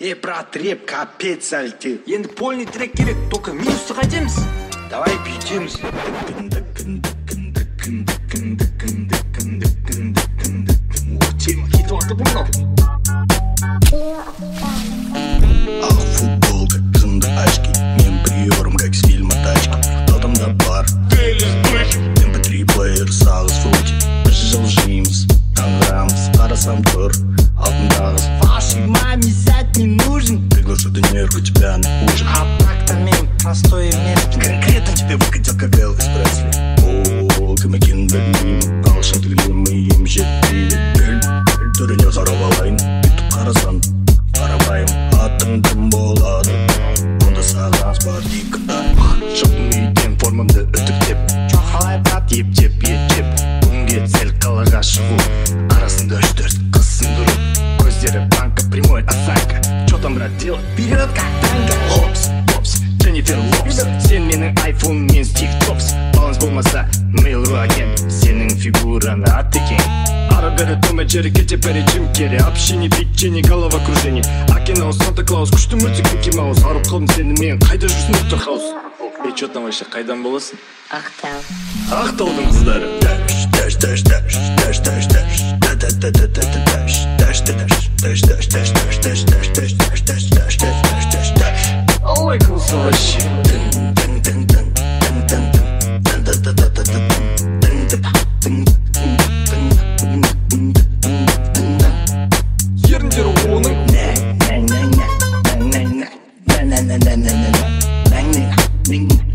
Е, брат, реп капец әлде. енді польный трек керек только минусты қайтеміз Давай бүйтеміз. Ақ футболка, кызымда очки Мен приором, как с фильма тачки Адамда бар mp3 плеер сағыз фути бір жыл жейміз таңғырамыз қарасам тұр алдындағы простой емеспін конкретно тебе выкатил как Элвис Пресли. О ағылшын тіліне миым жетпейді гүл түріне қарап бүйтіп қарасаң қарапайым атың кім болады онда саған дейік шықтым үйден формамды үтіктеп қалай брат? Ептеп ептеп бүгінге цель қалаға шығу арасында үш төрт қыз сындыру көздері банка прямой осанка че там брат делать? Вперед как танго телефон мен стиктокс баланс болмаса mail.ru агент сенің фигураң ат екен ары бері төмен жері кете бере жим кере общение питчение головокружение әкең ауыз санта клаус күшті мультик микки маус ауырып қалдым сенімен қайда жүрсің доктор хаус ей че там вообще қайдан боласың ақтау ақтаудың қыздары Ой, кусалочек and then and then and then bang nigga.